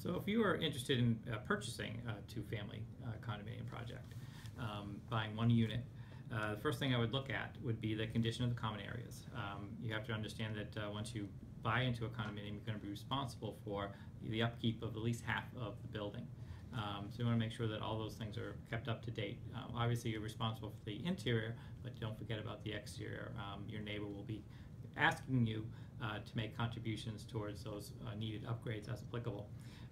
So if you are interested in uh, purchasing a two-family uh, condominium project, um, buying one unit, uh, the first thing I would look at would be the condition of the common areas. Um, you have to understand that uh, once you buy into a condominium, you're going to be responsible for the upkeep of at least half of the building. Um, so you want to make sure that all those things are kept up to date. Uh, obviously, you're responsible for the interior, but don't forget about the exterior. Um, your neighbor will be asking you uh, to make contributions towards those uh, needed upgrades as applicable.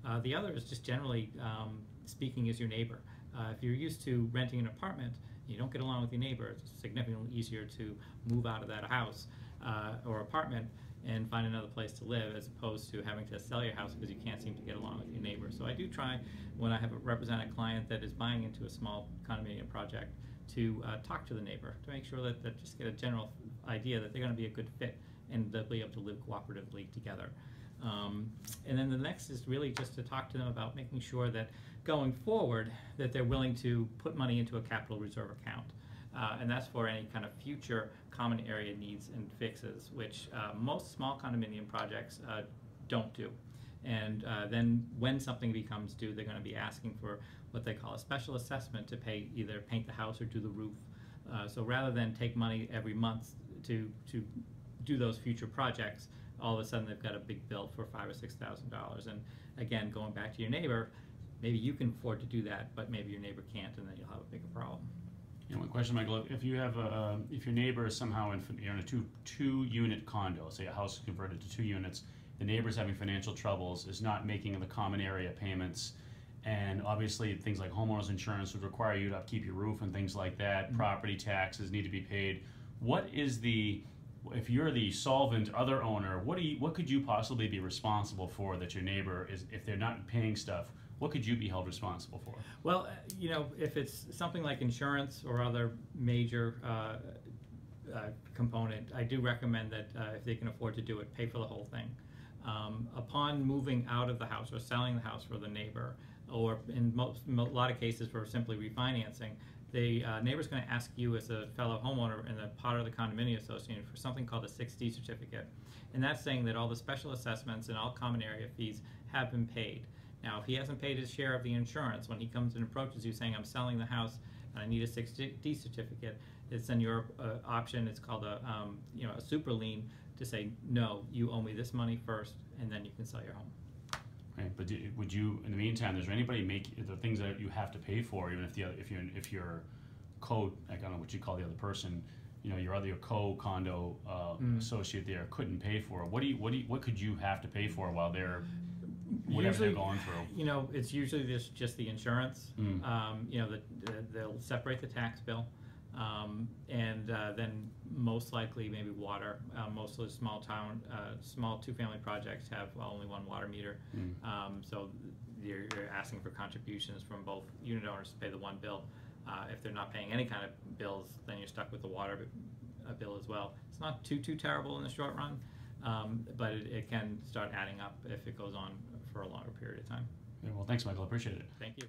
Uh, the other is just generally um, speaking as your neighbor. If you're used to renting an apartment, you don't get along with your neighbor, it's significantly easier to move out of that house or apartment and find another place to live as opposed to having to sell your house because you can't seem to get along with your neighbor. So I do try when I have a represent a client that is buying into a small condominium project to uh, talk to the neighbor to make sure that, that just get a general idea that they're going to be a good fit and they'll be able to live cooperatively together. Um, and then the next is really just to talk to them about making sure that going forward that they're willing to put money into a capital reserve account. Uh, and that's for any kind of future common area needs and fixes, which uh, most small condominium projects uh, don't do. And uh, then when something becomes due, they're going to be asking for what they call a special assessment to pay either paint the house or do the roof. Uh, so rather than take money every month to, to do those future projects, all of a sudden they've got a big bill for five or six thousand dollars. And again, going back to your neighbor, maybe you can afford to do that, but maybe your neighbor can't, and then you'll have a bigger problem. You know, one question, Michael, if you have a, if your neighbor is somehow in, you're in a two, two unit condo, say a house is converted to two units, the neighbor's having financial troubles, is not making the common area payments, and obviously things like homeowners insurance would require you to upkeep your roof and things like that, Mhm. property taxes need to be paid. What is the, if you're the solvent other owner, what do you, what could you possibly be responsible for that your neighbor is, if they're not paying stuff, what could you be held responsible for? Well, uh, you know, if it's something like insurance or other major uh, uh, component, I do recommend that uh, if they can afford to do it, pay for the whole thing. Um, upon moving out of the house or selling the house for the neighbor, or in most, a lot of cases for simply refinancing, the uh, neighbor's going to ask you as a fellow homeowner and a part of the condominium association for something called a 6D certificate. And that's saying that all the special assessments and all common area fees have been paid. Now, if he hasn't paid his share of the insurance, when he comes and approaches you saying, I'm selling the house and I need a 6D certificate, it's then your uh, option, it's called a, um, you know, a super lien to say, no, you owe me this money first and then you can sell your home. Right, but do, would you, in the meantime, there anybody make, the things that you have to pay for, even if the, other if you're, if your co, I don't know what you call the other person, you know, your other, your co-condo, uh, Mm. associate there couldn't pay for, what do you, what do you, what could you have to pay for while they're, whatever Usually, they're going through? You know, it's usually just, just the insurance. Mm. Um, you know, the, the, they'll separate the tax bill. Um, and uh, then most likely maybe water. Uh, most of the small town, uh, small two-family projects have well, only one water meter. Mm. Um, so you're, you're asking for contributions from both unit owners to pay the one bill. Uh, if they're not paying any kind of bills, then you're stuck with the water uh, bill as well. It's not too too terrible in the short run, um, but it, it can start adding up if it goes on for a longer period of time. Yeah, well, thanks, Michael, I appreciate it. Thank you.